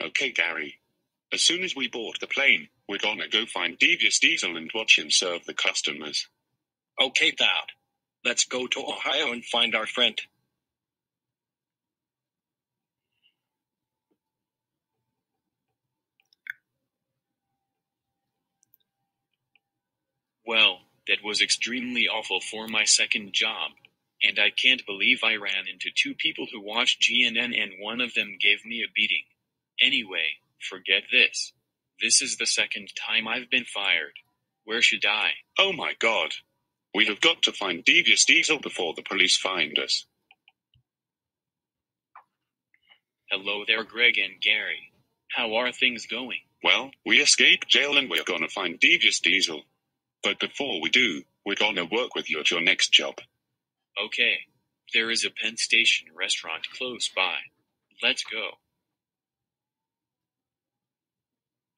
Okay, Gary. As soon as we board the plane, we're gonna go find Devious Diesel and watch him serve the customers. Okay, Dad. Let's go to Ohio and find our friend. Well, that was extremely awful for my second job. And I can't believe I ran into two people who watched GNN and one of them gave me a beating. Anyway, forget this. This is the second time I've been fired. Where should I? Oh my god. We have got to find Devious Diesel before the police find us. Hello there, Greg and Gary. How are things going? Well, we escaped jail and we're gonna find Devious Diesel. But before we do, we're gonna work with you at your next job. Okay. There is a Penn Station restaurant close by. Let's go.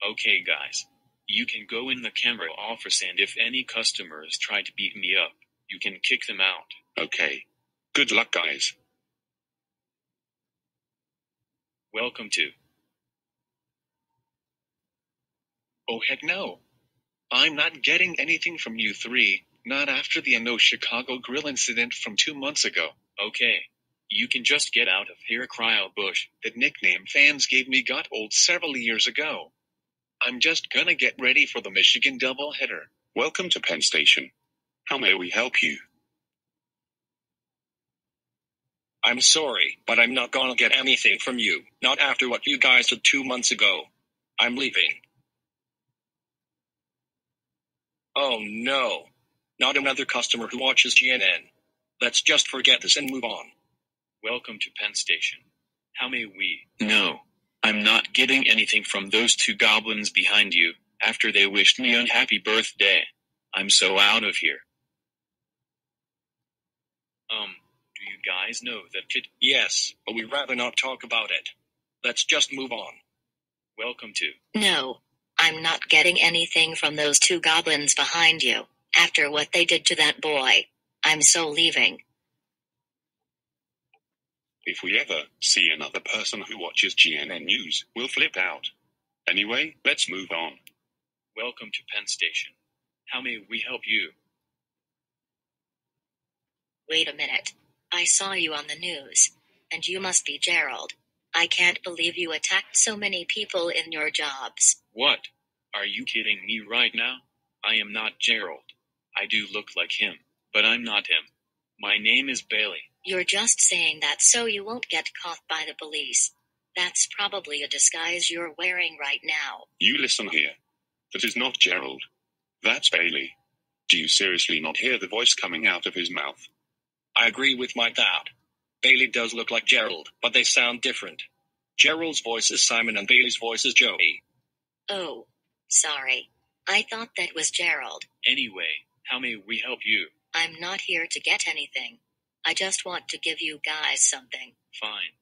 Okay, guys. You can go in the camera office and if any customers try to beat me up, you can kick them out. Okay. Good luck, guys. Welcome to. Oh heck no. I'm not getting anything from you three, not after the Ano Chicago grill incident from two months ago. Okay. You can just get out of here, Cryo Bush. That nickname fans gave me got old several years ago. I'm just gonna get ready for the Michigan doubleheader. Welcome to Penn Station. How may we help you? I'm sorry, but I'm not gonna get anything from you. Not after what you guys did two months ago. I'm leaving. Oh no. Not another customer who watches GNN. Let's just forget this and move on. Welcome to Penn Station. How may we? No. I'm not getting anything from those two goblins behind you after they wished me unhappy birthday. I'm so out of here. Um, do you guys know that kid? Yes, but we'd rather not talk about it. Let's just move on. Welcome to. No, I'm not getting anything from those two goblins behind you. After what they did to that boy, I'm so leaving. If we ever see another person who watches GNN News, we'll flip out. Anyway, let's move on. Welcome to Penn Station. How may we help you? Wait a minute. I saw you on the news. And you must be Gerald. I can't believe you attacked so many people in your jobs. What? Are you kidding me right now? I am not Gerald. I do look like him, but I'm not him. My name is Bailey. You're just saying that so you won't get caught by the police. That's probably a disguise you're wearing right now. You listen here. That is not Gerald. That's Bailey. Do you seriously not hear the voice coming out of his mouth? I agree with my dad. Bailey does look like Gerald, but they sound different. Gerald's voice is Simon and Bailey's voice is Joey. Oh, sorry. I thought that was Gerald. Anyway, how may we help you? I'm not here to get anything. I just want to give you guys something. Fine.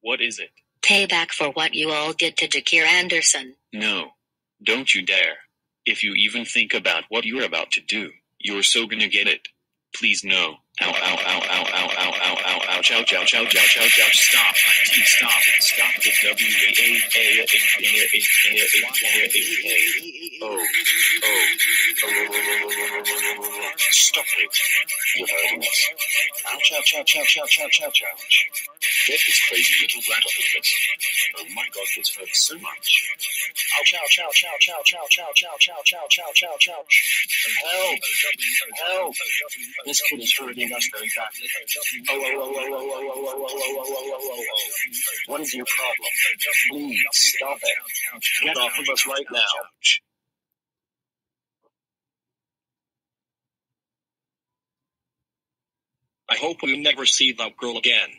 What is it? Payback for what you all did to Jakir Anderson. No. Don't you dare. If you even think about what you're about to do, you're so gonna get it. Please no. Ow, ow, ow, ow, ow, ow, ow, ow, ow, chow, chow, chow, chow, chow, chow, stop, IT, stop, stop the W, A, A, A, A, A, A, A, A, Oh, oh, stop it. Hurting us. Ouch, ouch, ouch, ouch, ouch, ouch, ouch, ouch. Get this crazy little brat off of us. Oh my god, this hurts so much. Ouch, ouch, ouch, ouch, ouch, ouch, ouch, ouch, ouch, ouch, ouch, ouch, ouch. Help! Help! This kid is hurting us very badly. Oh, oh, oh, oh, oh, oh, oh, oh, oh, oh, oh, oh, oh, oh. What is your problem? Please, stop it. Get off of us right now. I hope we'll never see that girl again.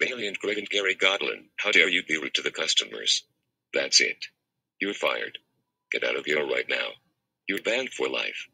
And Greg and Gary Goblin, how dare you be rude to the customers? That's it. You're fired. Get out of here right now. You're banned for life.